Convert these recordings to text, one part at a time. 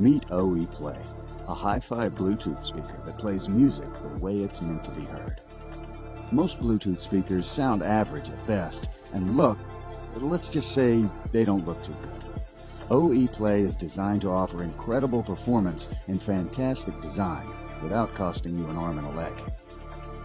Meet OE Play, a hi-fi Bluetooth speaker that plays music the way it's meant to be heard. Most Bluetooth speakers sound average at best and look, let's just say they don't look too good. OE Play is designed to offer incredible performance and fantastic design without costing you an arm and a leg.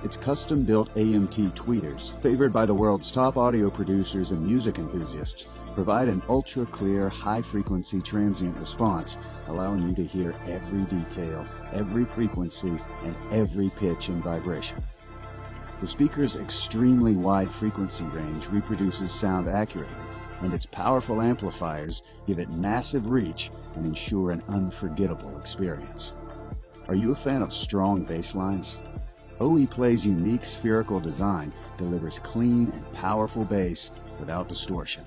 Its custom-built AMT tweeters, favored by the world's top audio producers and music enthusiasts, provide an ultra-clear, high-frequency transient response, allowing you to hear every detail, every frequency, and every pitch and vibration. The speaker's extremely wide frequency range reproduces sound accurately, and its powerful amplifiers give it massive reach and ensure an unforgettable experience. Are you a fan of strong bass lines? OE Play's unique spherical design delivers clean and powerful bass without distortion.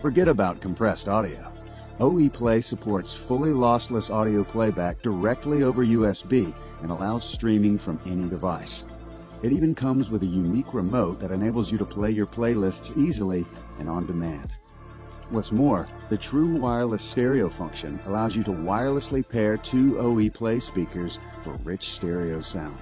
Forget about compressed audio. OE Play supports fully lossless audio playback directly over USB and allows streaming from any device. It even comes with a unique remote that enables you to play your playlists easily and on demand. What's more, the true wireless stereo function allows you to wirelessly pair two OE Play speakers for rich stereo sound.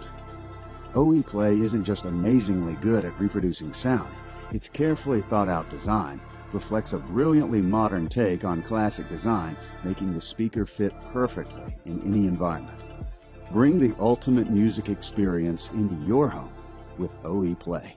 OE Play isn't just amazingly good at reproducing sound, its carefully thought out design reflects a brilliantly modern take on classic design, making the speaker fit perfectly in any environment. Bring the ultimate music experience into your home with OE Play.